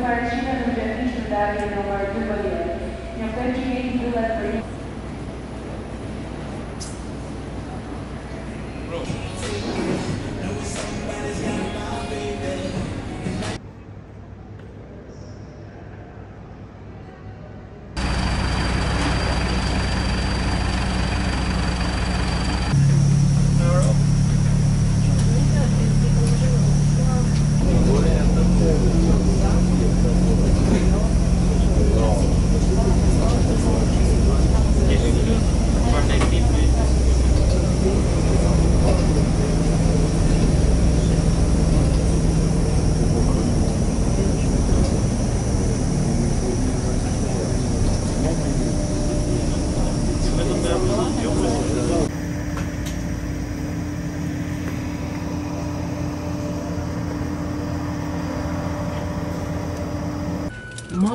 Martina, no dia 20 de abril, no Martin Banheiro. Minha frente, Vila Prince.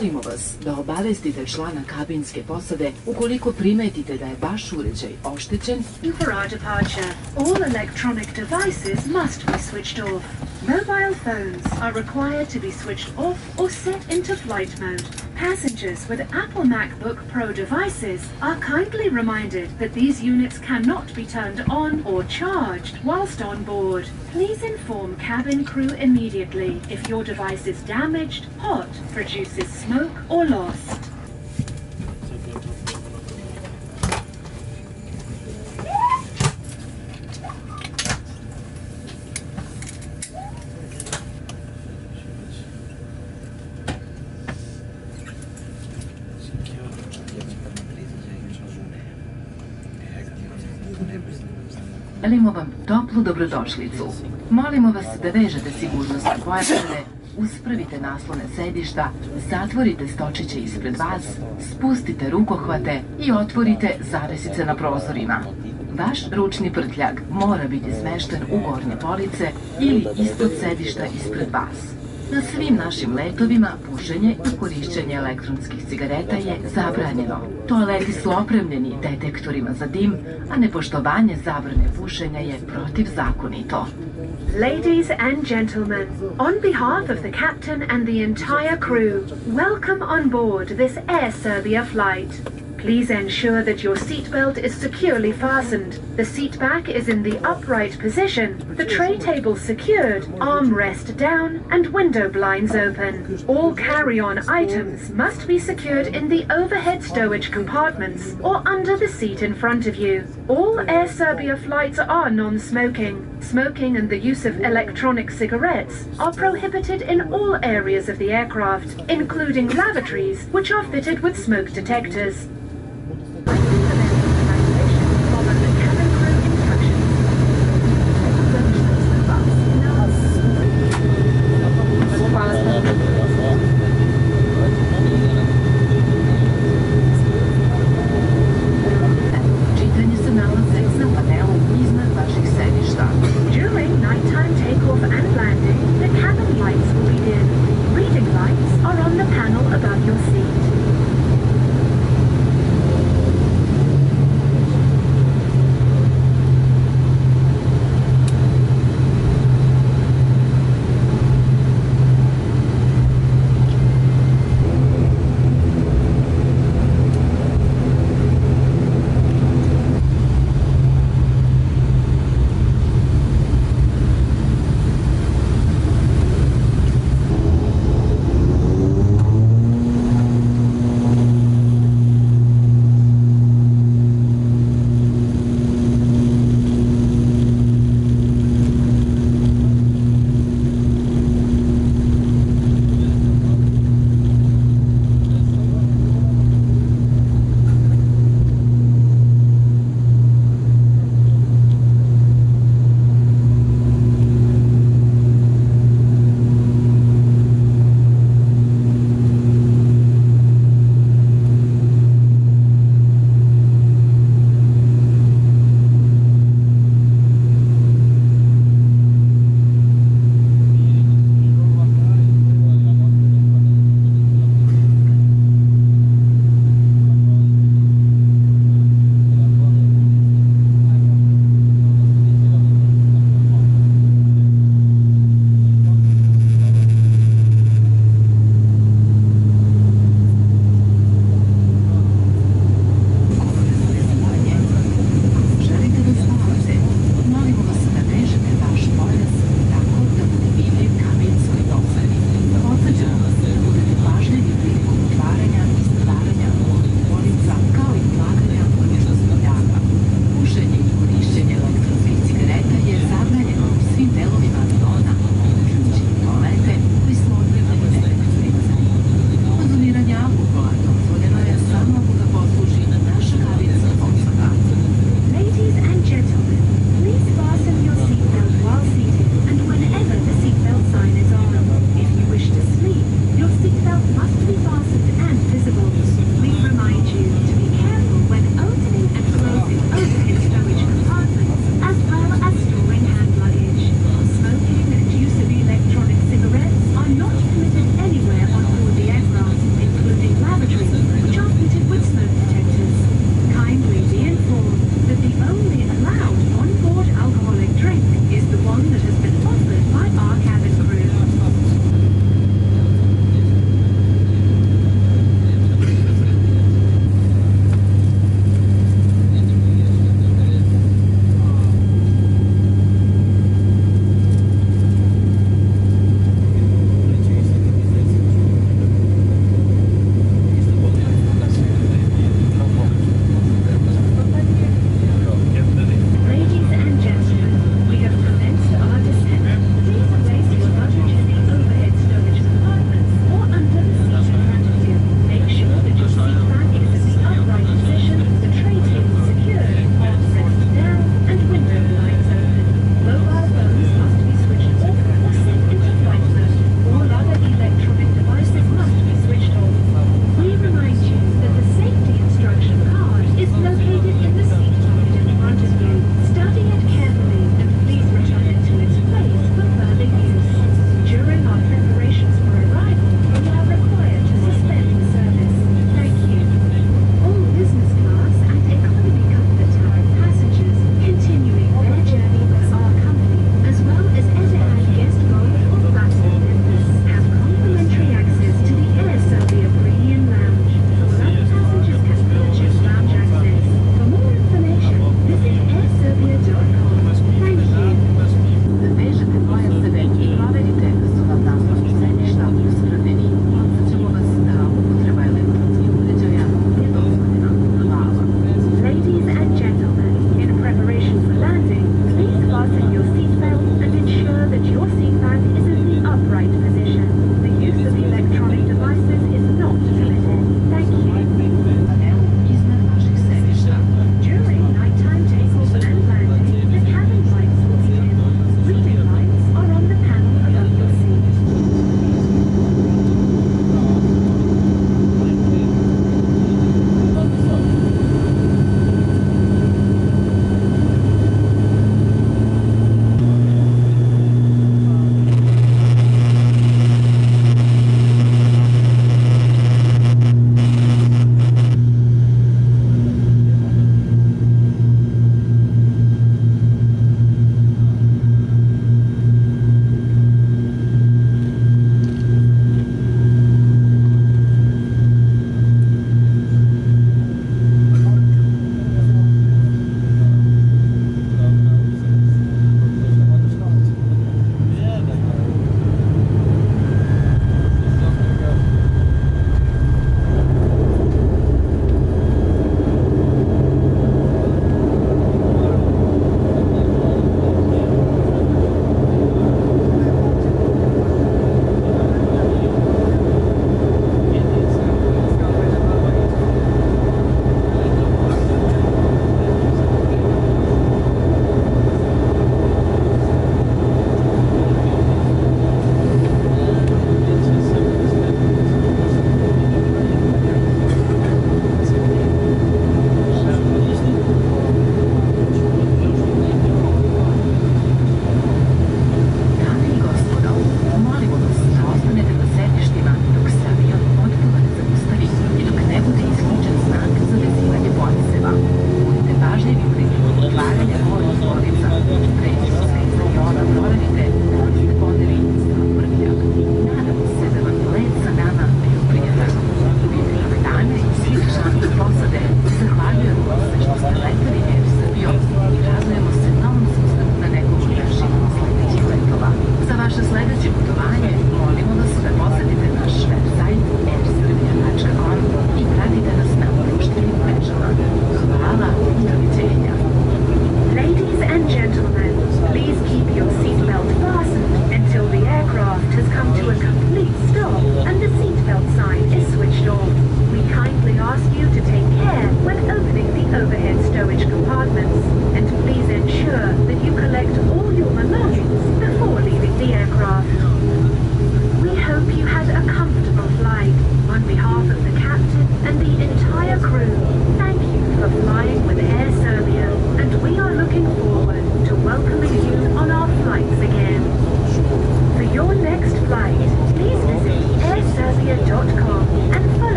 Molimo vas da obavestite člana kabinske posade ukoliko primetite da je vaš uređaj oštećen For our departure, all electronic devices must be switched off. Mobile phones are required to be switched off or set into flight mode. Passengers with Apple MacBook Pro devices are kindly reminded that these units cannot be turned on or charged whilst on board. Please inform cabin crew immediately if your device is damaged, hot, produces smoke, or lost. Želimo vam toplu dobrodošlicu. Molimo vas da vežete sigurnosne pojačane, uspravite naslone sedišta, zatvorite stočiće ispred vas, spustite rukohvate i otvorite zavesice na prozorima. Vaš ručni prtljag mora biti smešten u gornje police ili ispod sedišta ispred vas. Na svim našim letovima pušenje i korišćenje elektronskih cigareta je zabranjeno. Toaleti su opremljeni detektorima za dim, a nepoštovanje zabrane pušenja je protivzakonito. Ladies and gentlemen, on behalf of the captain and the entire crew, welcome on board this Air Serbia flight. Please ensure that your seatbelt is securely fastened, the seat back is in the upright position, the tray table secured, armrest down, and window blinds open. All carry-on items must be secured in the overhead stowage compartments or under the seat in front of you. All Air Serbia flights are non-smoking. Smoking and the use of electronic cigarettes are prohibited in all areas of the aircraft, including lavatories, which are fitted with smoke detectors.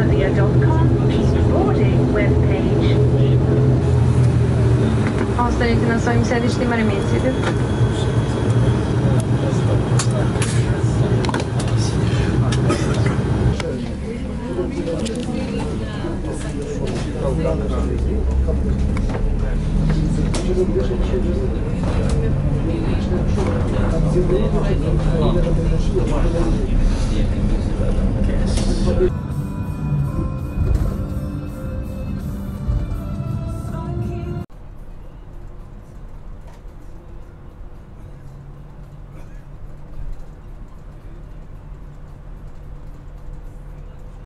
Transavia.com boarding webpage. Consta que nós vamos ser extremamente